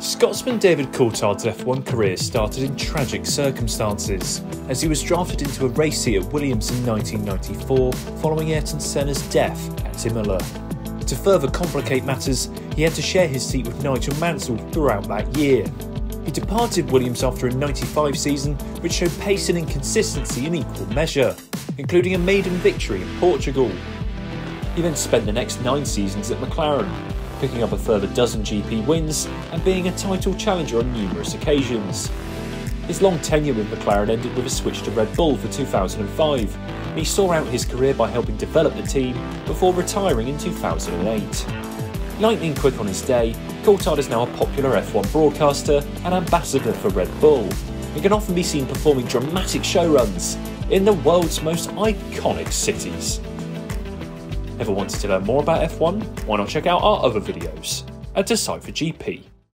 Scotsman David Coulthard's F1 career started in tragic circumstances, as he was drafted into a race seat at Williams in 1994 following Ayrton Senna's death at Imola. To further complicate matters, he had to share his seat with Nigel Mansell throughout that year. He departed Williams after a 95 season which showed pace and inconsistency in equal measure, including a maiden victory in Portugal. He then spent the next nine seasons at McLaren, picking up a further dozen GP wins and being a title challenger on numerous occasions. His long tenure with McLaren ended with a switch to Red Bull for 2005, and he saw out his career by helping develop the team before retiring in 2008. Lightning quick on his day, Coulthard is now a popular F1 broadcaster and ambassador for Red Bull, and can often be seen performing dramatic show runs in the world's most iconic cities. Ever wanted to learn more about F1? Why not check out our other videos at Decyfr GP.